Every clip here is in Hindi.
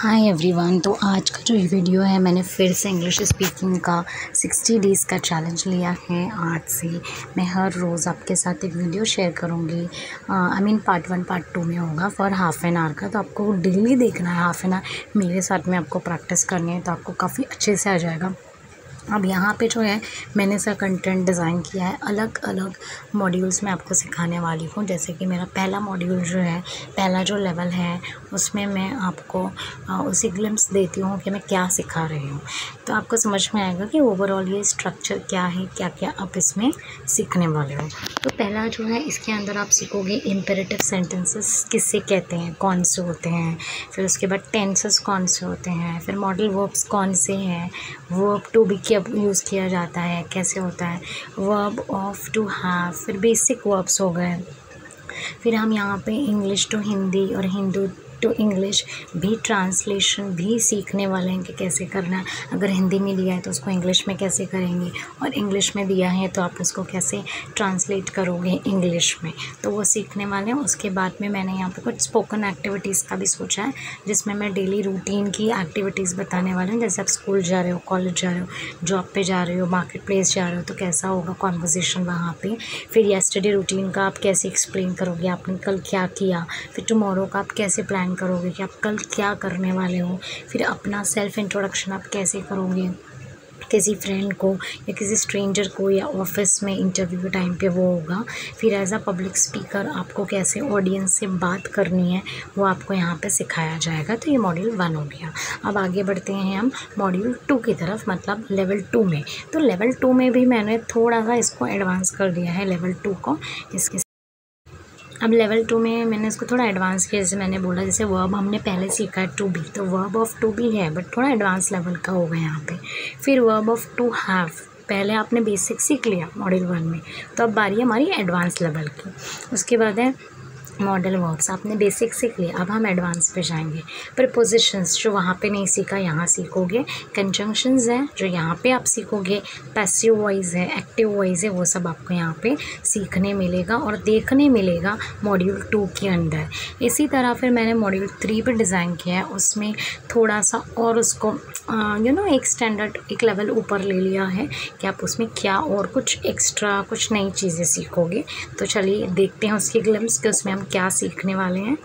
हाय एवरीवन तो आज का जो वीडियो है, मैंने फिर से इंग्लिश स्पीकिंग का सिक्सटी डेज़ का चैलेंज लिया है आज से। मैं हर रोज़ आपके साथ एक वीडियो शेयर करूँगी। I mean part one part two में होगा फॉर हाफ़ एन आवर का। तो आपको डेली देखना है हाफ़ एन आवर मेरे साथ में आपको प्रैक्टिस करनी है तो आपको काफ़ी अच्छे से आ जाएगा। अब यहाँ पे जो है, मैंने सा कंटेंट डिज़ाइन किया है। अलग अलग मॉड्यूल्स में आपको सिखाने वाली हूँ। जैसे कि मेरा पहला मॉड्यूल जो है, पहला जो लेवल है, उसमें मैं आपको उसी ग्लिम्स देती हूँ कि मैं क्या सिखा रही हूँ। तो आपको समझ में आएगा कि ओवरऑल ये स्ट्रक्चर क्या है क्या क्या आप इसमें सीखने वाले हो। तो पहला जो है, इसके अंदर आप सीखोगे इम्पेरेटिव सेंटेंसेस किससे कहते हैं, कौन से होते हैं, फिर उसके बाद टेंसेस कौन से होते हैं, फिर मॉडल वर्ब्स कौन से हैं वर्ब टू बी कब यूज़ किया जाता है, कैसे होता है वर्ब ऑफ़ टू हैव फिर बेसिक वर्ब्स हो गए। फिर हम यहाँ पे इंग्लिश टू हिंदी और हिंदू टू इंग्लिश भी ट्रांसलेशन भी सीखने वाले हैं कि कैसे करना है। अगर हिंदी में दिया है तो उसको इंग्लिश में कैसे करेंगे? और इंग्लिश में दिया है तो आप उसको कैसे ट्रांसलेट करोगे इंग्लिश में? तो वो सीखने वाले हैं। उसके बाद में मैंने यहाँ पर कुछ स्पोकन एक्टिविटीज़ का भी सोचा है, जिसमें मैं डेली रूटीन की एक्टिविटीज़ बताने वाली हूँ। जैसे आप स्कूल जा रहे हो कॉलेज जा रहे हो जॉब पर जा रहे हो मार्केट प्लेस जा रहे हो तो कैसा होगा कॉन्वर्जेसन वहाँ पर फिर येस्टरडे रूटीन का आप कैसे एक्सप्लेन करोगे? आपने कल क्या किया? फिर टमोरो का आप कैसे प्लान प्लान करोगे कि आप कल क्या करने वाले हो? फिर अपना सेल्फ़ इंट्रोडक्शन आप कैसे करोगे? किसी फ्रेंड को या किसी स्ट्रेंजर को या ऑफ़िस में इंटरव्यू के टाइम पे वो होगा। फिर एज अ पब्लिक स्पीकर आपको कैसे ऑडियंस से बात करनी है, वो आपको यहाँ पे सिखाया जाएगा। तो ये मॉड्यूल वन हो गया। अब आगे बढ़ते हैं हम मॉड्यूल टू की तरफ़ मतलब लेवल टू में। तो लेवल टू में भी मैंने थोड़ा सा इसको एडवांस कर दिया है लेवल टू को। इसके अब लेवल टू में मैंने इसको थोड़ा एडवांस किया, जैसे मैंने बोला, जैसे वर्ब हमने पहले सीखा है टू बी तो वर्ब ऑफ़ टू बी है बट थोड़ा एडवांस लेवल का होगा यहाँ पे। फिर वर्ब ऑफ़ टू हैव पहले आपने बेसिक सीख लिया मॉडल वन में तो अब बारी हमारी एडवांस लेवल की। उसके बाद है मॉडल वर्ब्स आपने बेसिक सीख लिया, अब हम एडवांस पे जाएँगे। प्रपोजिशंस जो वहाँ पे नहीं सीखा, यहाँ सीखोगे। कंजंक्शंस हैं, जो यहाँ पे आप सीखोगे। पैसिव वॉइस है एक्टिव वॉइस है, वो सब आपको यहाँ पे सीखने मिलेगा और देखने मिलेगा मॉड्यूल टू के अंदर। इसी तरह फिर मैंने मॉड्यूल थ्री पर डिज़ाइन किया है, उसमें थोड़ा सा और उसको यू नो एक स्टैंडर्ड एक लेवल ऊपर ले लिया है कि आप उसमें क्या और कुछ एक्स्ट्रा कुछ नई चीज़ें सीखोगे। तो चलिए देखते हैं उसकी ग्लिम्स कि उसमें हम क्या सीखने वाले हैं।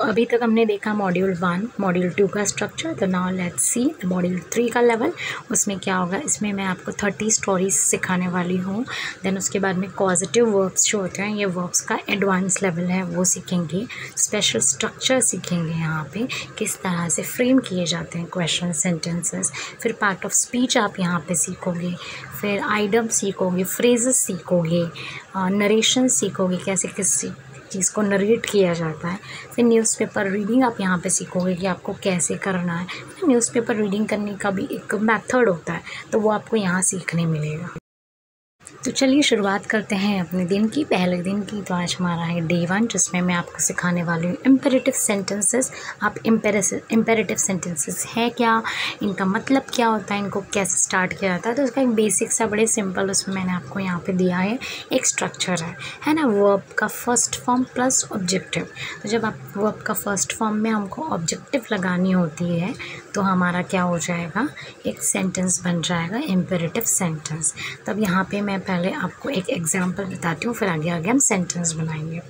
अभी तक हमने देखा मॉड्यूल वन मॉड्यूल टू का स्ट्रक्चर तो now let's see module three का लेवल उसमें क्या होगा? इसमें मैं आपको थर्टी स्टोरीज सिखाने वाली हूँ. देन उसके बाद में पॉजिटिव वर्ब्स जो होते हैं, ये वर्ब्स का एडवांस लेवल है, वो सीखेंगे. स्पेशल स्ट्रक्चर सीखेंगे यहाँ पे, किस तरह से फ्रेम किए जाते हैं क्वेश्चन सेंटेंसेस फिर पार्ट ऑफ़ स्पीच आप यहाँ पे सीखोगे. फिर आइडम सीखोगे फ्रेजेस सीखोगे नरेशन सीखोगे, कैसे किस चीज़ को नरेट किया जाता है। फिर न्यूज़पेपर रीडिंग आप यहाँ पे सीखोगे कि आपको कैसे करना है। न्यूज़पेपर रीडिंग करने का भी एक मेथड होता है तो वो आपको यहाँ सीखने मिलेगा। तो चलिए शुरुआत करते हैं अपने दिन की, पहले दिन की। तो आज हमारा है डे वन जिसमें मैं आपको सिखाने वाली हूँ इम्पेरेटिव सेंटेंसेस आप इम्पेरेटिव सेंटेंसेस है क्या? इनका मतलब क्या होता है? इनको कैसे स्टार्ट किया जाता है? तो उसका एक बेसिक सा, बड़े सिंपल उसमें मैंने आपको यहाँ पे दिया है। एक स्ट्रक्चर है है ना? वर्ब का फ़र्स्ट फॉर्म प्लस ऑब्जेक्टिव तो जब आप वर्ब का फ़र्स्ट फॉर्म में हमको ऑब्जेक्टिव लगानी होती है तो हमारा क्या हो जाएगा? एक सेंटेंस बन जाएगा इम्पेरेटिव सेंटेंस तब यहाँ पर मैं पहले आपको एक एग्ज़ाम्पल बताती हूँ फिर आगे आगे हम सेंटेंस बनाएँगे।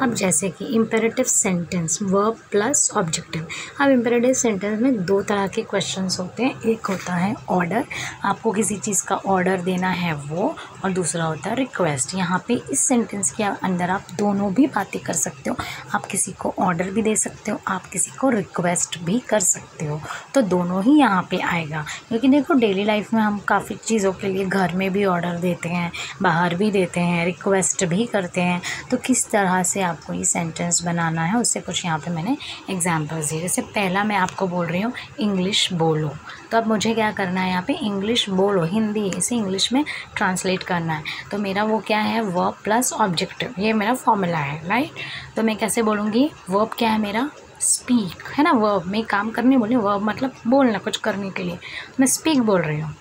अब जैसे कि imperative sentence verb plus objective अब इम्पेरेटिव सेंटेंस में दो तरह के क्वेश्चंस होते हैं। एक होता है ऑर्डर आपको किसी चीज़ का ऑर्डर देना है वो, और दूसरा होता है रिक्वेस्ट यहाँ पे इस सेंटेंस के अंदर आप दोनों भी बातें कर सकते हो। आप किसी को ऑर्डर भी दे सकते हो, आप किसी को रिक्वेस्ट भी कर सकते हो। तो दोनों ही यहाँ पे आएगा। क्योंकि देखो डेली लाइफ में हम काफ़ी चीज़ों के लिए घर में भी ऑर्डर देते हैं, बाहर भी देते हैं रिक्वेस्ट भी करते हैं। तो किस तरह से आपको ये सेंटेंस बनाना है, उससे कुछ यहाँ पे मैंने एग्जांपल्स दिए। जैसे पहला मैं आपको बोल रही हूँ इंग्लिश बोलो। तो अब मुझे क्या करना है यहाँ पे? इंग्लिश बोलो, हिंदी, इसे इंग्लिश में ट्रांसलेट करना है। तो मेरा वो क्या है? वर्ब प्लस ऑब्जेक्टिव ये मेरा फॉर्मूला है राइट तो मैं कैसे बोलूँगी? वर्ब क्या है मेरा? स्पीक है ना? वर्ब मैं काम करने बोली वर्ब मतलब बोलना, कुछ करने के लिए। मैं स्पीक बोल रही हूँ।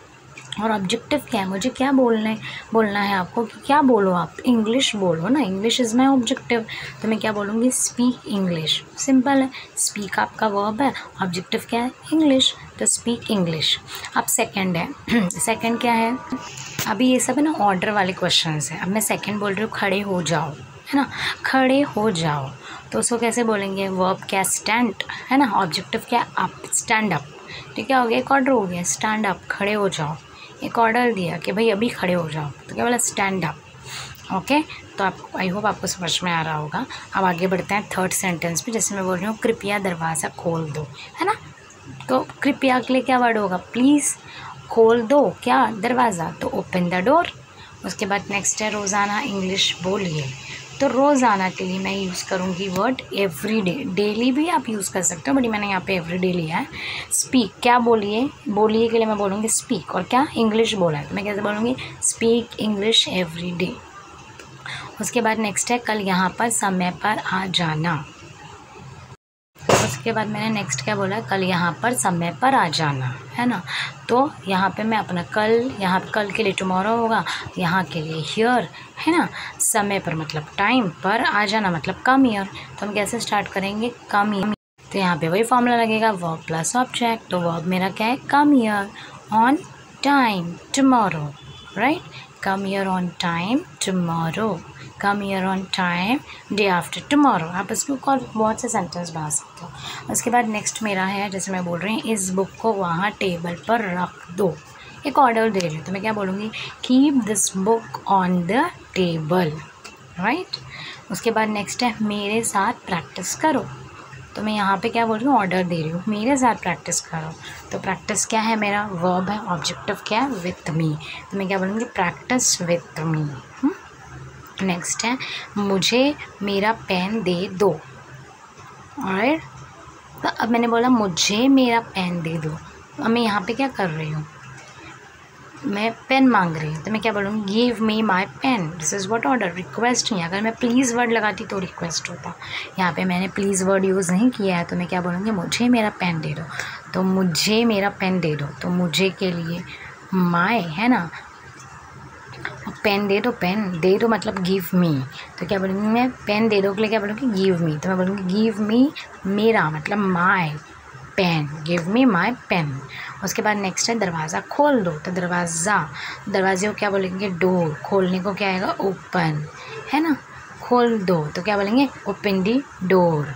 और ऑब्जेक्टिव क्या है? मुझे क्या बोलने, बोलना है आपको कि क्या बोलो आप? इंग्लिश बोलो ना। इंग्लिश इज़ माई ऑब्जेक्टिव तो मैं क्या बोलूँगी? स्पीक इंग्लिश सिंपल है। स्पीक आपका वर्ब है। ऑब्जेक्टिव क्या है? इंग्लिश तो स्पीक इंग्लिश अब सेकंड है। सेकंड क्या है? अभी ये सब है ना ऑर्डर वाले क्वेश्चन है। अब मैं सेकेंड बोल रही हूँ, खड़े हो जाओ। है ना? खड़े हो जाओ। तो उसको कैसे बोलेंगे? वर्ब क्या? स्टैंड है ना? ऑब्जेक्टिव क्या? अप स्टैंड अप ठीक है हो गया? एक ऑर्डर हो गया। स्टैंड अप खड़े हो जाओ। एक ऑर्डर दिया कि भाई अभी खड़े हो जाओ। तो क्या बोला स्टैंड अप ओके तो आप आई होप आपको समझ में आ रहा होगा। अब आगे बढ़ते हैं थर्ड सेंटेंस पे जैसे मैं बोल रही हूँ, कृपया दरवाज़ा खोल दो। है ना? तो कृपया के लिए क्या वर्ड होगा? प्लीज़ खोल दो। क्या? दरवाज़ा। तो ओपन द डोर उसके बाद नेक्स्ट है रोज़ाना इंग्लिश बोलिए। तो रोज़ाना के लिए मैं यूज़ करूँगी वर्ड एवरी डे। डेली भी आप यूज़ कर सकते हो, बट मैंने यहाँ पे एवरी डे लिया है। स्पीक, क्या बोलिए? बोलिए के लिए मैं बोलूँगी स्पीक, और क्या? इंग्लिश बोला है तो मैं कैसे बोलूँगी? Speak English every day. उसके बाद नेक्स्ट है, कल यहाँ पर समय पर आ जाना। उसके बाद मैंने नेक्स्ट क्या बोला, कल यहाँ पर समय पर आ जाना है ना? तो यहाँ पे मैं अपना कल, यहाँ, कल के लिए टुमारो होगा, यहाँ के लिए हियर है ना? समय पर मतलब टाइम पर आ जाना मतलब कम ईयर तो हम कैसे स्टार्ट करेंगे? कम ईयर तो यहाँ पे वही फॉर्मूला लगेगा वर्ब प्लस ऑब्जेक्ट तो वर्ब मेरा क्या है? Come here on time tomorrow right come here on time tomorrow come here on time day after tomorrow आप इसको और बहुत से सेंटेंस बना सकते हो। उसके बाद नेक्स्ट मेरा है, जैसे मैं बोल रही हूँ, इस बुक को वहाँ टेबल पर रख दो। एक ऑर्डर दे रही हूँ तो मैं क्या बोलूँगी? Keep this book on the table right उसके बाद नेक्स्ट है, मेरे साथ प्रैक्टिस करो। तो मैं यहाँ पे क्या बोल रही हूँ? ऑर्डर दे रही हूँ। मेरे साथ प्रैक्टिस करो। तो प्रैक्टिस क्या है मेरा? वर्ब है ऑब्जेक्टिव क्या है? विथ मी तो मैं क्या बोलूँगी? प्रैक्टिस विथ मी नेक्स्ट है, मुझे मेरा पेन दे दो। और तो अब मैंने बोला, मुझे मेरा पेन दे दो। अब मैं यहाँ पे क्या कर रही हूँ? मैं पेन मांग रही हूँ तो मैं क्या बोलूँगी give me my pen this is what order request नहीं अगर मैं प्लीज़ वर्ड लगाती तो रिक्वेस्ट होता। यहाँ पे मैंने प्लीज़ वर्ड यूज़ नहीं किया है तो मैं क्या बोलूँगी, मुझे मेरा पेन दे दो। तो मुझे मेरा पेन दे दो। तो मुझे के लिए माए है ना? पेन दे दो पेन दे दो मतलब गिव मी तो क्या बोलूँगी मैं पेन दे दो के लिए क्या बोलूँगी गिव मी तो मैं बोलूँगी गिव मी मेरा मतलब my pen give me my pen उसके बाद नेक्स्ट है दरवाज़ा खोल दो। तो दरवाज़ा, दरवाजे को क्या बोलेंगे? डोर खोलने को क्या आएगा? ओपन है ना? खोल दो। तो क्या बोलेंगे? ओपन दी डोर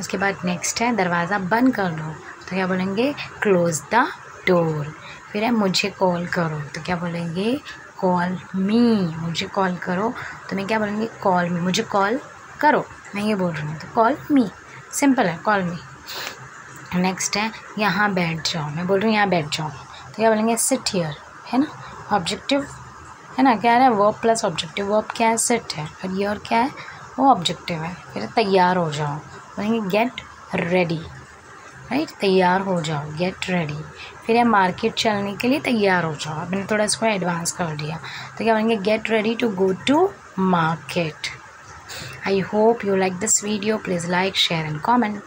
उसके बाद नेक्स्ट है दरवाज़ा बंद कर दो। तो क्या बोलेंगे? क्लोज़ द डोर फिर है मुझे कॉल करो। तो क्या बोलेंगे? कॉल मी मुझे कॉल करो। तो मैं क्या बोलूँगी? कॉल मी मुझे कॉल करो। मैं ये बोल रही हूँ। तो कॉल मी सिंपल है। कॉल मी नेक्स्ट है, यहाँ बैठ जाओ। मैं बोल रही हूँ, यहाँ बैठ जाओ। तो क्या बोलेंगे सिट हियर है ना? ऑब्जेक्टिव है ना? क्या है वर्ब प्लस ऑब्जेक्टिव वर्ब क्या है? सिट है। और ईयर क्या है? वो ऑब्जेक्टिव है। फिर तैयार हो जाओ। बोलेंगे गेट रेडी राइट तैयार हो जाओ। गेट रेडी फिर है मार्केट चलने के लिए तैयार हो जाओ। मैंने थोड़ा इसको एडवांस कर दिया। तो क्या बोलेंगे get ready to go to market I hope you like this video please like share and comment